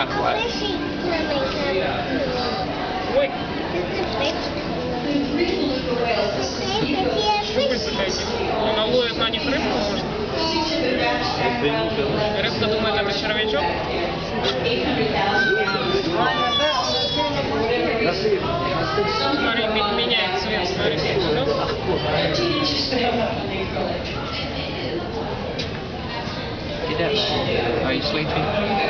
kind of wet. Ой, щупальца какие. Он наловит на них рыбку, может? Рыбка думает, это червячок. Смотри, ме- меняет цвет, смотри. Ну, Are you sleeping?